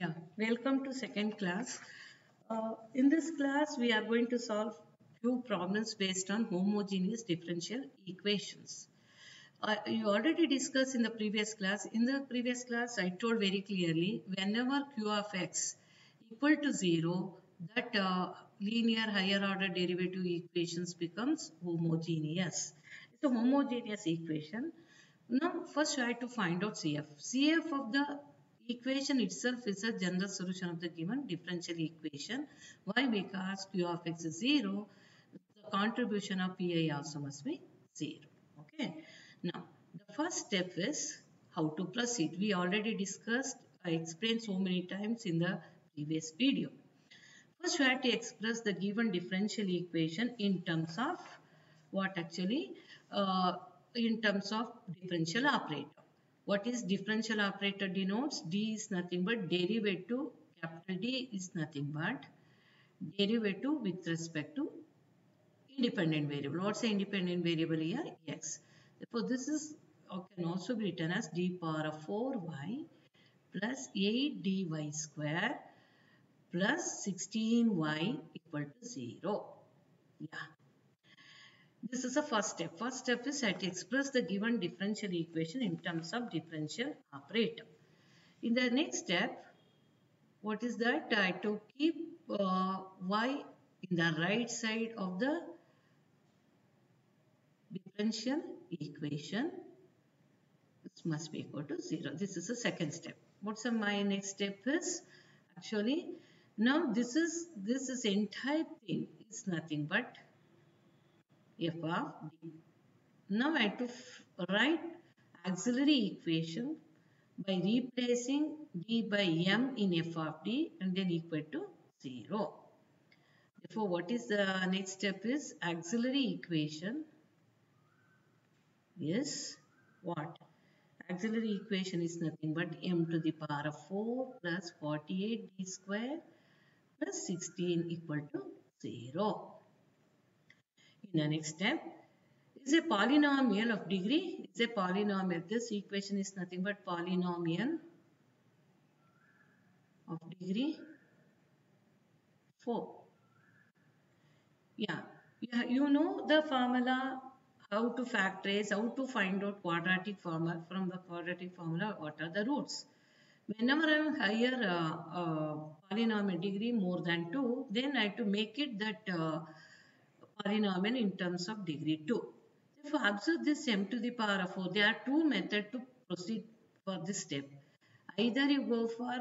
Yeah, welcome to second class. Uh, in this class, we are going to solve few problems based on homogeneous differential equations. Uh, you already discussed in the previous class. In the previous class, I told very clearly, whenever q of x equal to 0, that uh, linear higher order derivative equations becomes homogeneous. It's a homogeneous equation. Now, first try to find out CF. CF of the equation itself is a general solution of the given differential equation. Why? Because q of x is 0, the contribution of pi also must be 0. Okay. Now, the first step is how to proceed. We already discussed, I explained so many times in the previous video. First, we have to express the given differential equation in terms of what actually? Uh, in terms of differential operator. What is differential operator denotes? D is nothing but derivative, capital D is nothing but derivative with respect to independent variable. What's the independent variable here? X. Therefore, this is can also be written as d power of 4y plus 8 dy square plus 16y equal to 0. Yeah. This is the first step. First step is to express the given differential equation in terms of differential operator. In the next step, what is that? I to keep uh, y in the right side of the differential equation. This must be equal to 0. This is the second step. What's my next step is? Actually, now this is this is entire thing is nothing but f of d. Now I have to write auxiliary equation by replacing d by m in f of d and then equal to 0. Therefore, what is the next step is auxiliary equation is what? Auxiliary equation is nothing but m to the power of 4 plus 48 d square plus 16 equal to 0. In the next step, is a polynomial of degree. It's a polynomial. This equation is nothing but polynomial of degree 4. Yeah, yeah you know the formula how to factorize, how to find out quadratic formula from the quadratic formula, what are the roots. Whenever I am higher uh, uh, polynomial degree more than 2, then I have to make it that uh, polynomial in terms of degree 2. Therefore, observe this m to the power of 4. There are two methods to proceed for this step. Either you go for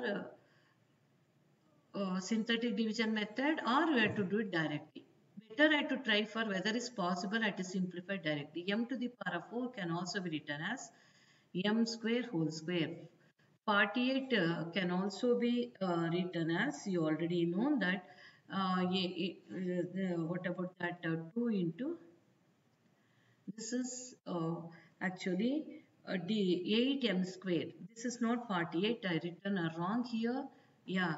uh, synthetic division method or you have to do it directly. Better I have to try for whether it's possible I to simplify directly. m to the power of 4 can also be written as m square whole square. 48 uh, can also be uh, written as you already know that uh, what about that uh, 2 into this is uh, actually uh, d 8m square. This is not 48 i written a wrong here. Yeah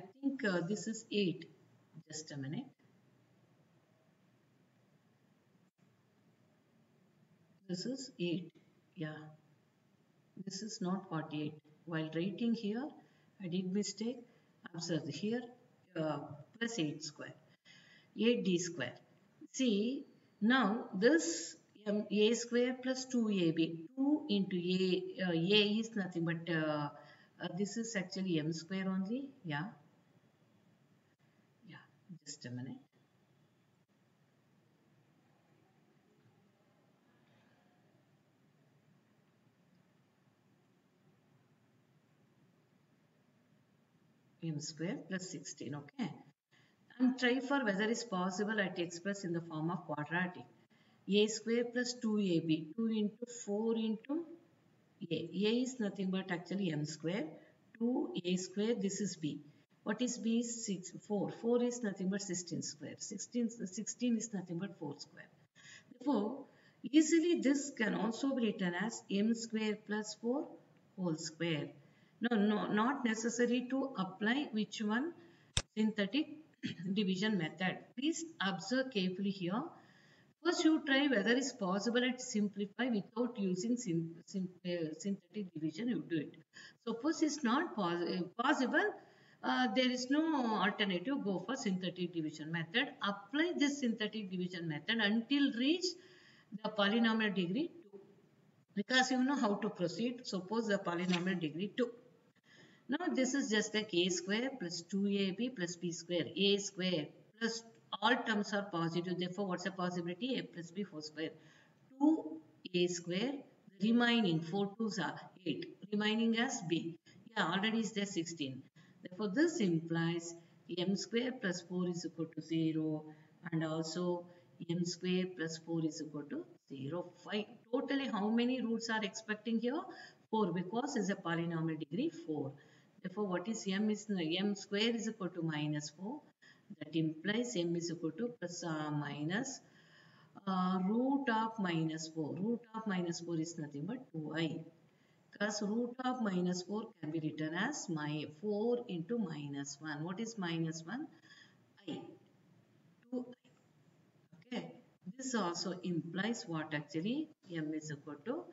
i think uh, this is 8 just a minute. This is 8 yeah. This is not 48 while writing here i did mistake. Observe here uh, plus 8 square 8d square. See now this um, a square plus 2ab 2 into a uh, a is nothing but uh, uh, this is actually m square only yeah. Yeah just a minute. M square plus 16 okay and try for whether it's possible to express in the form of quadratic. A square plus 2ab 2 into 4 into a. A is nothing but actually m square. 2a square this is b. What is b? 6 4 4 is nothing but 16 square. 16 16 is nothing but 4 square. Therefore easily this can also be written as m square plus 4 whole square. No, no, not necessary to apply which one? Synthetic division method. Please observe carefully here. First, you try whether it's possible to simplify without using uh, synthetic division. You do it. Suppose it's not pos possible, uh, there is no alternative. Go for synthetic division method. Apply this synthetic division method until reach the polynomial degree 2. Because you know how to proceed. Suppose the polynomial degree 2. Now this is just like a square plus 2ab plus b square. a square plus all terms are positive. Therefore, what's the possibility? a plus b whole square. 2a square. Remaining 4 2s are 8. Remaining as b. Yeah, already is there 16. Therefore, this implies m square plus 4 is equal to 0 and also m square plus 4 is equal to 0. 5. Totally how many roots are expecting here? 4 because it's a polynomial degree 4. Therefore, what is m is m square is equal to minus 4 that implies m is equal to plus uh, minus uh, root of minus 4. Root of minus 4 is nothing but 2i. Because root of minus 4 can be written as my 4 into minus 1. What is minus 1? i. 2i. Okay. This also implies what actually m is equal to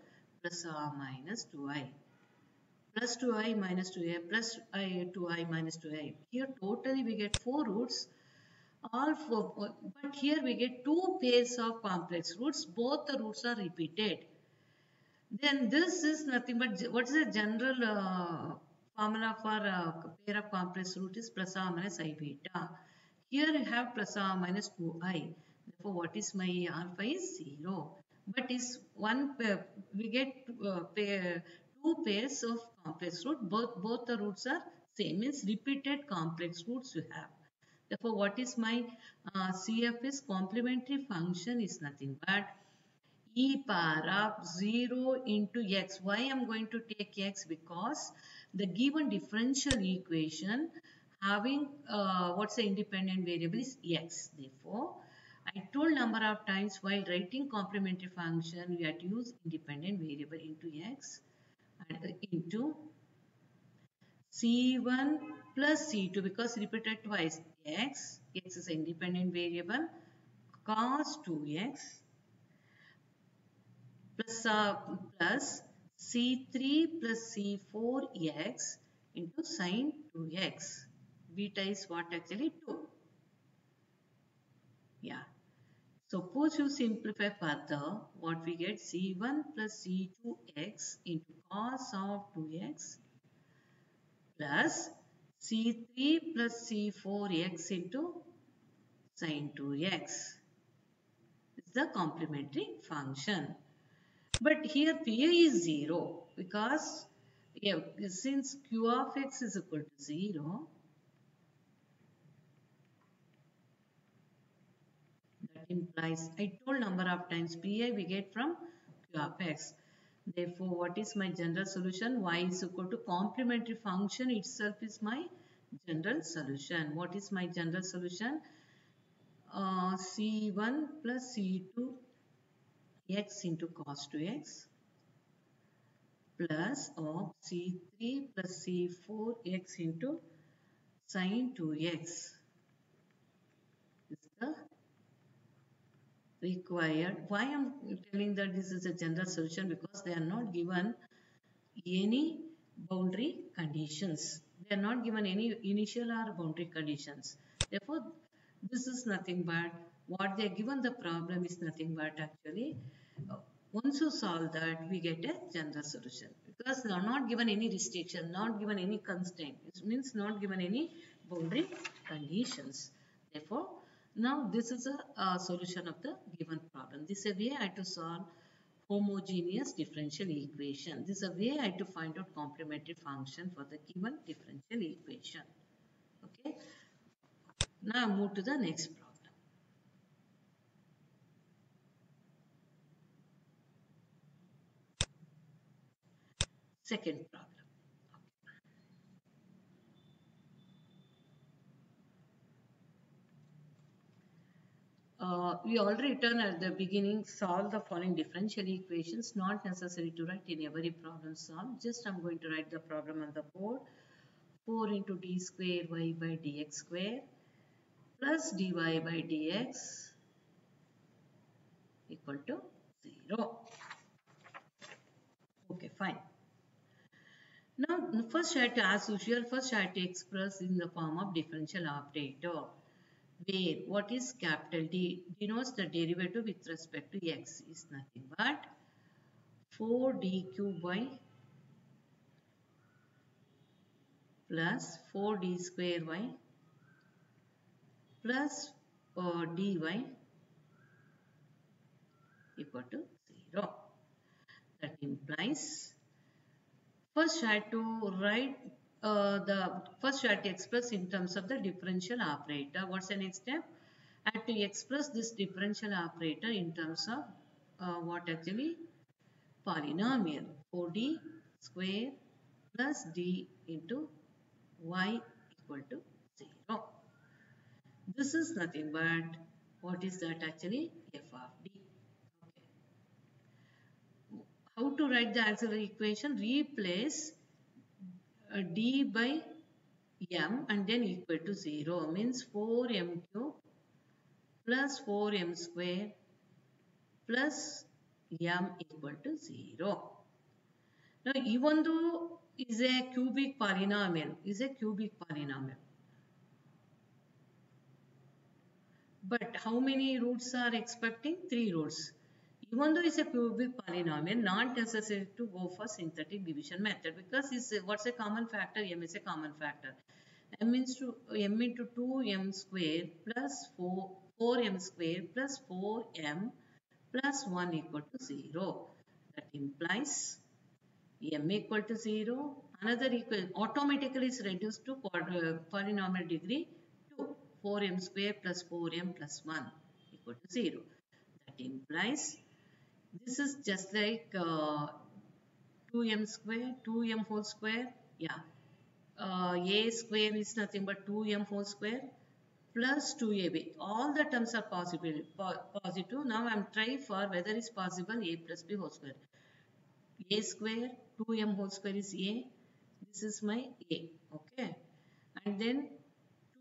plus or minus 2i plus 2i minus 2a plus i 2i minus 2i. Here totally we get 4 roots all four but here we get two pairs of complex roots. Both the roots are repeated. Then this is nothing but what is the general uh, formula for uh, pair of complex root is plus or minus i beta. Here you have plus or minus 2i therefore what is my alpha is 0 but is one pair we get uh, pair, two pairs of complex root. Both both the roots are same means repeated complex roots you have. Therefore what is my uh, cf is complementary function is nothing but e power of 0 into x. Why i'm going to take x? Because the given differential equation having uh, what's the independent variable is x. Therefore I told number of times while writing complementary function we have to use independent variable into x into c1 plus c2 because repeated twice x x is independent variable cos 2x plus, uh, plus c3 plus c4x into sine 2x beta is what actually 2 yeah suppose you simplify further what we get c1 plus c2x into cos of 2x plus c3 plus c4x into sine 2x is the complementary function. But here pa is 0 because yeah, since q of x is equal to 0 implies I told number of times pi we get from q of x. Therefore, what is my general solution? y is equal to complementary function itself is my general solution. What is my general solution? Uh, c1 plus c2 x into cos 2x plus of c3 plus c4 x into sine 2x is the required. Why I am telling that this is a general solution because they are not given any boundary conditions. They are not given any initial or boundary conditions. Therefore, this is nothing but what they are given the problem is nothing but actually uh, once you solve that we get a general solution because they are not given any restriction, not given any constraint. It means not given any boundary conditions. Therefore, now this is a, a solution of the given problem. This is a way I to solve homogeneous differential equation. This is a way I to find out complementary function for the given differential equation. Okay. Now move to the next problem. Second problem. uh, we already written at the beginning solve the following differential equations not necessary to write in every problem solved just I'm going to write the problem on the board 4 into d square y by dx square plus dy by dx equal to 0. Okay, fine. Now, first I have to, as usual, first I have to express in the form of differential operator where what is capital D denotes the derivative with respect to x is nothing but 4d cube by plus 4d square y plus uh, dy equal to 0. That implies first I have to write uh, the first I have to express in terms of the differential operator. What's the next step? I have to express this differential operator in terms of uh, what actually polynomial 4d square plus d into y equal to 0. This is nothing but what is that actually f of d. Okay. How to write the auxiliary equation? Replace uh, d by m and then equal to 0 means 4m cube plus 4m square plus m equal to 0. Now even though is a cubic polynomial, is a cubic polynomial. But how many roots are expecting? Three roots. Even though it's a cubic polynomial, not necessary to go for synthetic division method because it's what's a common factor? m is a common factor. m into m into 2m square plus 4 4m square plus 4m plus 1 equal to 0. That implies m equal to 0. Another equation automatically is reduced to uh, polynomial degree 2. 4m square plus 4m plus 1 equal to 0. That implies this is just like uh, 2m square, 2m whole square. Yeah. Uh, a square is nothing but 2m whole square plus 2ab. All the terms are possible, po positive. Now I am trying for whether it's possible a plus b whole square. a square, 2m whole square is a. This is my a. Okay. And then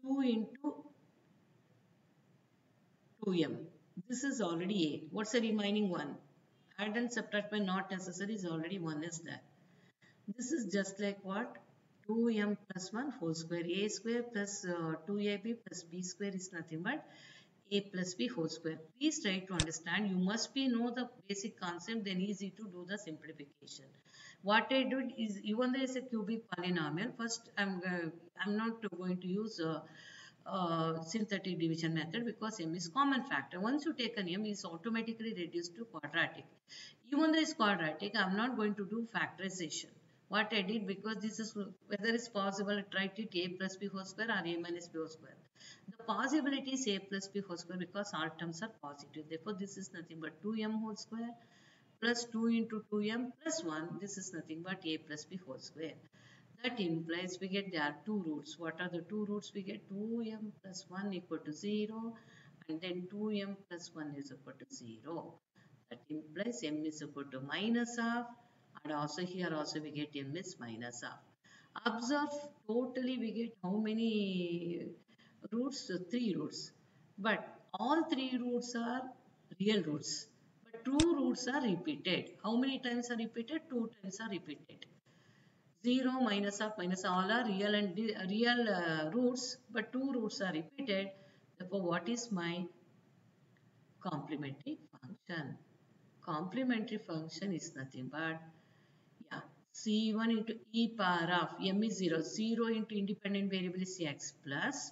2 into 2m. This is already a. What's the remaining one? Add and subtract by not necessary is already 1 is there. This is just like what? 2m plus 1 whole square. a square plus uh, 2ab plus b square is nothing but a plus b whole square. Please try to understand. You must be know the basic concept then easy to do the simplification. What I did is even though it's a cubic polynomial, first I'm uh, I'm not going to use uh, uh, synthetic division method because m is common factor. Once you take an m, is automatically reduced to quadratic. Even though it's quadratic, I'm not going to do factorization. What I did because this is whether it's possible, write it a plus b whole square or a minus b whole square. The possibility is a plus b whole square because all terms are positive. Therefore, this is nothing but 2m whole square plus 2 into 2m plus 1. This is nothing but a plus b whole square. That implies we get there are two roots. What are the two roots? We get 2m plus 1 equal to 0 and then 2m plus 1 is equal to 0. That implies m is equal to minus half and also here also we get m is minus half. Observe totally we get how many roots? So three roots. But all three roots are real roots. But two roots are repeated. How many times are repeated? Two times are repeated. 0 minus of minus all are real and real uh, roots but two roots are repeated. Therefore what is my complementary function? Complementary function is nothing but yeah c1 into e power of m is 0 0 into independent variable is x plus.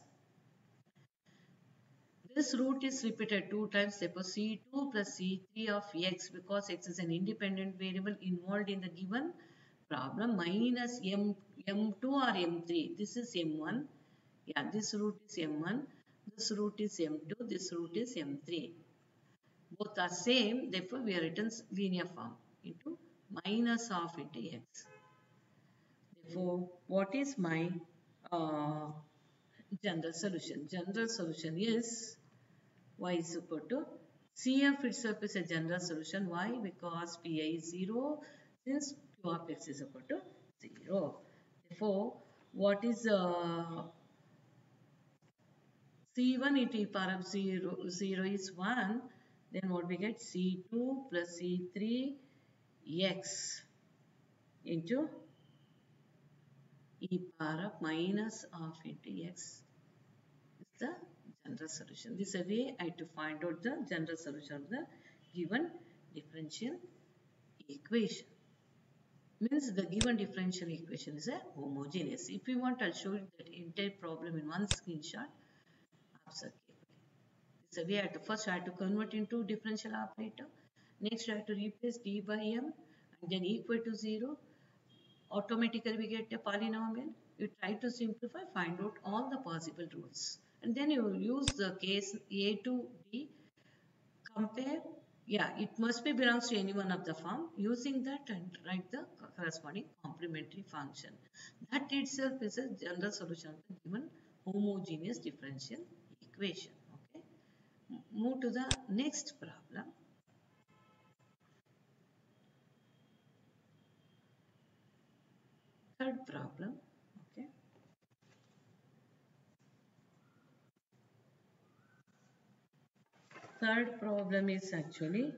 This root is repeated two times. Therefore c2 plus c3 of x because x is an independent variable involved in the given problem minus m m2 or m3 this is m1 yeah this root is m1 this root is m2 this root is m3 both are same. Therefore we are written linear form into minus of into x. Therefore what is my uh, general solution? General solution is y is equal to cf itself is a general solution. Why? Because pi is 0 since of x is equal to 0. Therefore, what is uh, C1 into e power of 0, 0 is 1. then what we get c2 plus c3 x into e power of minus of into x is the general solution. This is a way I have to find out the general solution of the given differential equation. Means the given differential equation is a homogeneous. If you want, I'll show you that entire problem in one screenshot. So I have to first I have to convert into differential operator. Next I have to replace d by m and then equal to 0 automatically we get a polynomial. You try to simplify, find out all the possible roots. And then you use the case A to B, compare, yeah, it must be belongs to any one of the form. Using that and write the corresponding complementary function. That itself is a general solution of the given homogeneous differential equation. Okay. Move to the next problem. third problem okay third problem is actually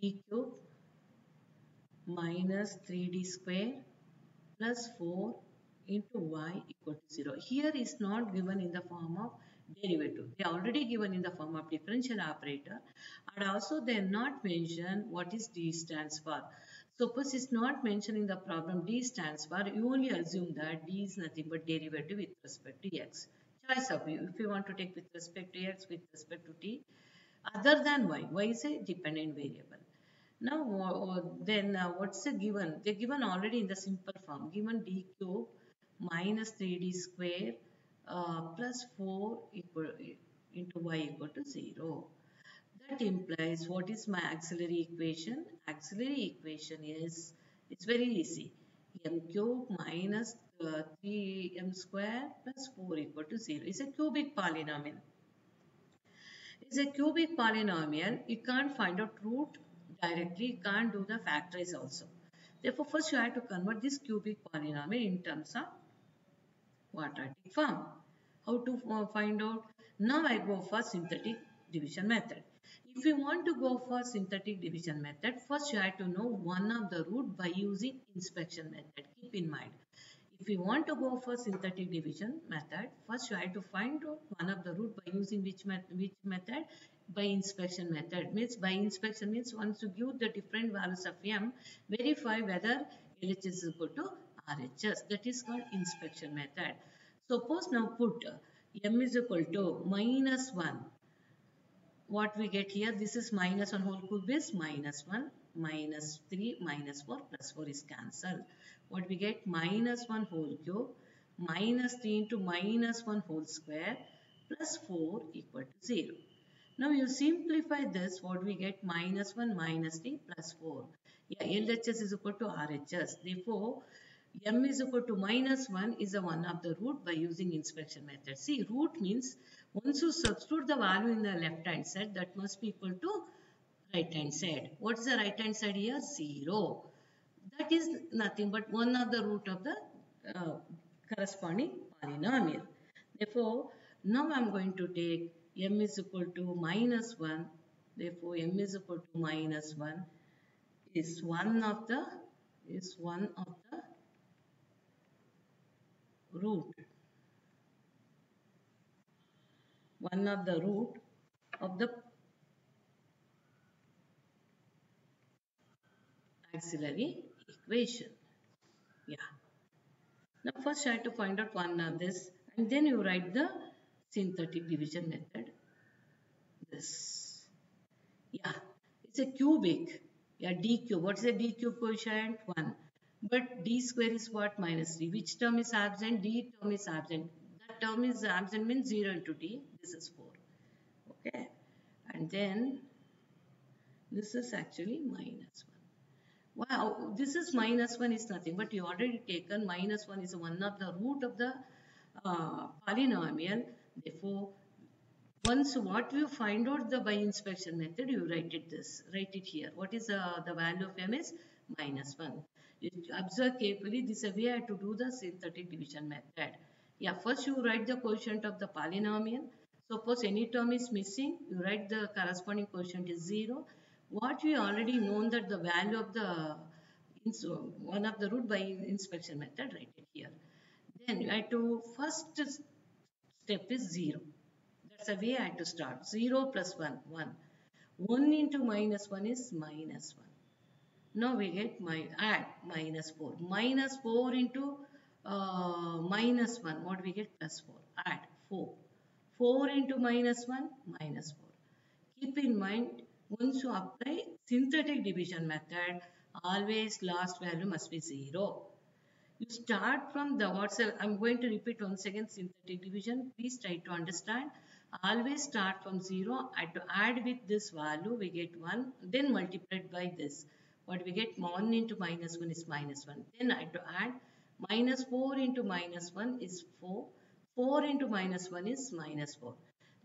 d cube minus 3d square plus 4 into y equal to 0. Here is not given in the form of derivative. They are already given in the form of differential operator and also they are not mentioned what is D stands for. Suppose it's not mentioned in the problem D stands for, you only assume that D is nothing but derivative with respect to x. Choice of you. If you want to take with respect to x, with respect to t, other than y, y is a dependent variable. Now, then uh, what's the given? They're given already in the simple form. Given d cube minus 3d square uh, plus 4 equal into y equal to 0. That implies what is my auxiliary equation? Auxiliary equation is, it's very easy. m cube minus uh, 3m square plus 4 equal to 0. It's a cubic polynomial. It's a cubic polynomial. You can't find out root directly. You can't do the factorize also. Therefore, first you have to convert this cubic polynomial in terms of quadratic form. How to find out? Now I go for synthetic division method. If you want to go for synthetic division method, first you have to know one of the root by using inspection method. Keep in mind. If you want to go for synthetic division method, first you have to find out one of the root by using which, met which method? By inspection method. Means by inspection means once you give the different values of m, verify whether LHS is equal to RHS. That is called inspection method. Suppose now put m is equal to minus 1. What we get here, this is minus 1 whole cube is minus 1, minus 3, minus 4, plus 4 is cancelled. What we get minus 1 whole cube, minus 3 into minus 1 whole square, plus 4 equal to 0. Now you simplify this, what we get minus 1 minus 3 plus 4. Yeah, LHS is equal to RHS. Therefore, m is equal to minus 1 is a one of the root by using inspection method. See, root means once you substitute the value in the left hand side, that must be equal to right hand side. What is the right hand side here? 0. That is nothing but one of the root of the uh, corresponding polynomial. Therefore, now I am going to take m is equal to minus 1. Therefore, m is equal to minus 1 is one of the is one of the root. One of the root of the auxiliary equation. Yeah. Now first try to find out one of this and then you write the synthetic division method this yeah it's a cubic yeah d cube what is a d cube coefficient 1 but d square is what? Minus 3. Which term is absent? d term is absent. That term is absent means 0 into d. This is 4. Okay. And then this is actually minus 1. Wow, this is minus 1 is nothing. But you already taken minus 1 is one of the root of the uh, polynomial. Therefore, once what you find out the by inspection method, you write it this. Write it here. What is uh, the value of m is minus 1. You observe carefully, this is way have to do the synthetic division method. Yeah, first you write the quotient of the polynomial. Suppose any term is missing, you write the corresponding quotient is 0. What we already known that the value of the one of the root by inspection method, write it here. Then you have to first step is 0. That's the way I have to start. 0 plus 1, 1. 1 into minus 1 is minus 1. Now we get my add minus 4. Minus 4 into uh, minus 1. What we get? Plus 4. Add 4. 4 into minus 1, minus 4. Keep in mind, once you apply synthetic division method, always last value must be 0. You start from the what's i I'm going to repeat once again synthetic division. Please try to understand. Always start from 0. I to add with this value we get 1 then multiplied by this. What we get 1 into minus 1 is minus 1. Then I to add minus 4 into minus 1 is 4. 4 into minus 1 is minus 4.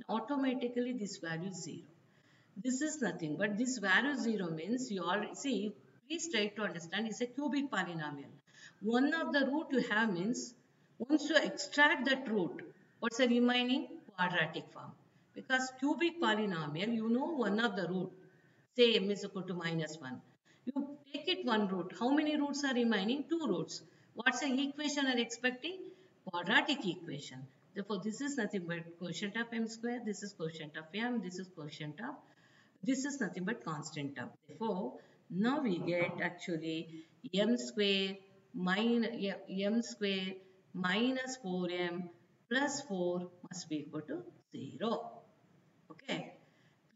Automatically this value is 0. This is nothing but this value 0 means you all see please try to understand it's a cubic polynomial. One of the root you have means once you extract that root what's the remaining? Quadratic form. Because cubic polynomial you know one of the root say m is equal to minus 1 you take it one root. How many roots are remaining? Two roots. What's the equation are expecting? Quadratic equation. Therefore this is nothing but quotient of m square this is quotient of m this is quotient of this is nothing but constant term. Therefore, now we get actually m square minus m square minus 4m plus 4 must be equal to 0. Okay.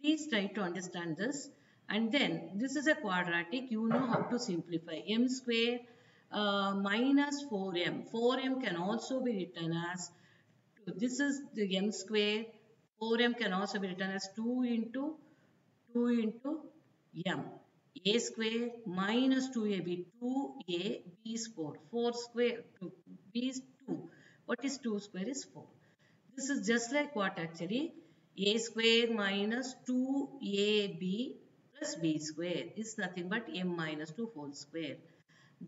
Please try to understand this. And then this is a quadratic. You know how to simplify. m square uh, minus 4m. 4m can also be written as this is the m square. 4m can also be written as 2 into 2 into m. a square minus 2ab. 2a, b is 4. 4 square, 2, b is 2. What is 2 square is 4. This is just like what actually? a square minus 2ab plus b square is nothing but m minus 2 whole square.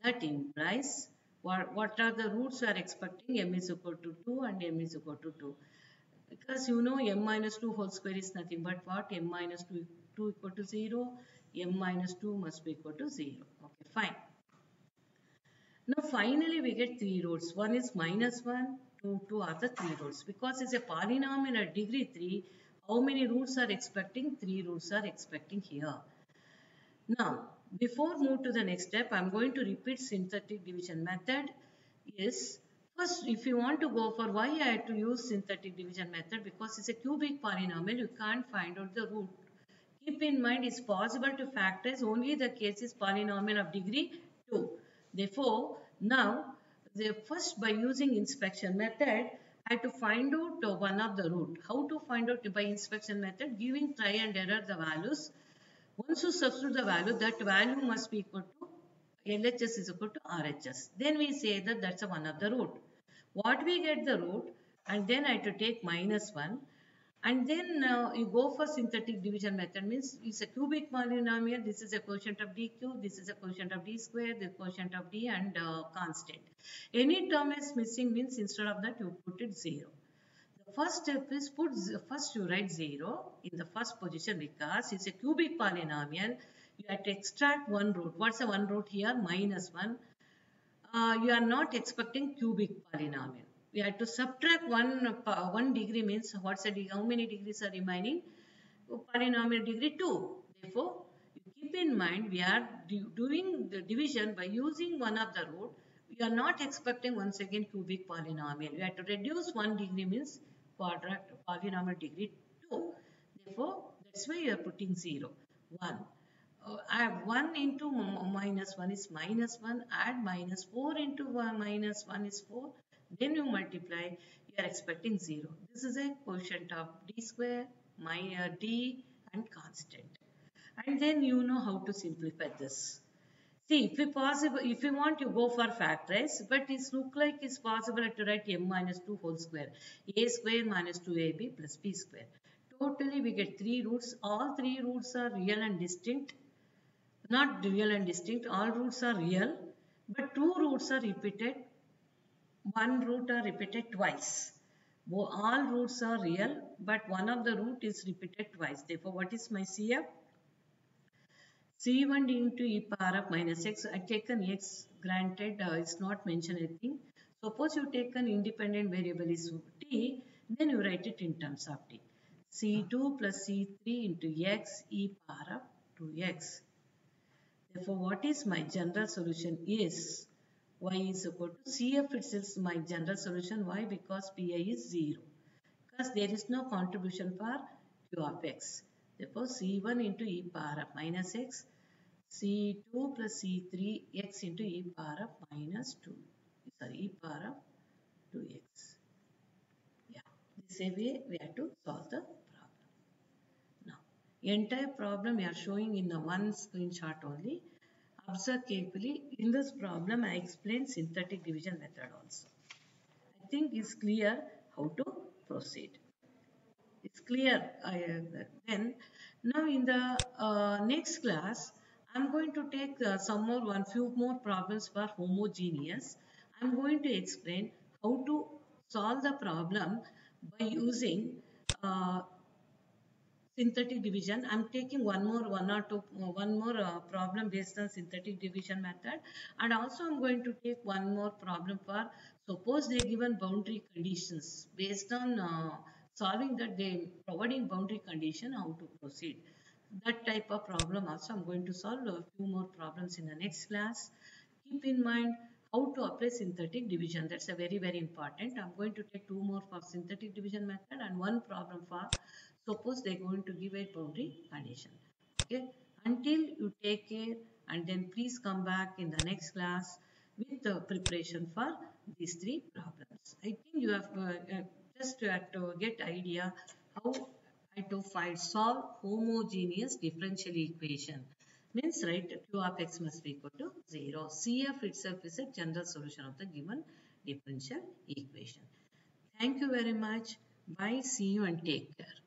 That implies what, what are the roots we are expecting? m is equal to 2 and m is equal to 2. Because you know m minus 2 whole square is nothing but what? m minus 2 2 equal to 0, m minus 2 must be equal to 0. Okay, fine. Now finally we get three roots. One is minus 1, 2, 2 are the three roots. Because it's a polynomial at degree 3, how many roots are expecting? Three roots are expecting here. Now, before move to the next step, I'm going to repeat synthetic division method. Yes, first if you want to go for why I had to use synthetic division method because it's a cubic polynomial, you can't find out the root In mind it's possible to factorize only the cases polynomial of degree 2. Therefore, now the first by using inspection method, I have to find out one of the root. How to find out by inspection method? Giving try and error the values. Once you substitute the value, that value must be equal to LHS is equal to RHS. Then we say that that's a one of the root. What we get the root and then I have to take minus 1 and then uh, you go for synthetic division method means it's a cubic polynomial. This is a quotient of d cube. This is a quotient of d square. The quotient of d and uh, constant. Any term is missing means instead of that you put it 0. The first step is put first you write 0 in the first position because it's a cubic polynomial. You have to extract one root. What's the one root here? Minus 1. Uh, you are not expecting cubic polynomial we have to subtract one one degree means what's the how many degrees are remaining? Polynomial degree 2 therefore keep in mind we are doing the division by using one of the root. We are not expecting once again cubic polynomial. We have to reduce one degree means quadrat polynomial degree 2 therefore that's why you are putting 0 1 uh, add 1 into minus 1 is minus 1 add minus 4 into 1 minus 1 is 4 then you multiply, you are expecting 0. This is a quotient of d square, my uh, d and constant. And then you know how to simplify this. See, if it possible, if you want, you go for factorize, but it look like it's possible to write m minus 2 whole square. a square minus 2ab plus b square. Totally, we get three roots. All three roots are real and distinct. not real and distinct. All roots are real, but two roots are repeated. One root are repeated twice. All roots are real, but one of the root is repeated twice. Therefore, what is my CF? C1 into e power of minus x. I taken x granted uh, it's not mentioned anything. Suppose you take an independent variable is t, then you write it in terms of t. C2 plus C3 into x e power of 2x. Therefore, what is my general solution is y is equal to CF itself is my general solution. Why? Because PI is 0. Because there is no contribution for Q of x. Therefore, C1 into e power of minus x, C2 plus C3 x into e power of minus 2. Sorry, e power of 2x. Yeah, this way we have to solve the problem. Now, entire problem we are showing in the one screenshot only. Observe carefully. In this problem, I explained synthetic division method also. I think it's clear how to proceed it's clear uh, then now in the uh, next class i'm going to take uh, some more one few more problems for homogeneous i'm going to explain how to solve the problem by using uh, synthetic division. I'm taking one more one or two one more uh, problem based on synthetic division method. And also i'm going to take one more problem for suppose they given boundary conditions based on uh, solving that they providing boundary condition how to proceed. That type of problem also i'm going to solve. A few more problems in the next class. Keep in mind how to apply synthetic division. That's a very very important. I'm going to take two more for synthetic division method and one problem for suppose they're going to give a boundary condition okay? Until you take care and then please come back in the next class with the preparation for these three problems. I think you have uh, uh, just to, to get idea how to find solve homogeneous differential equation. Means right q of x must be equal to 0 cf itself is a general solution of the given differential equation. Thank you very much. Bye. See you and take care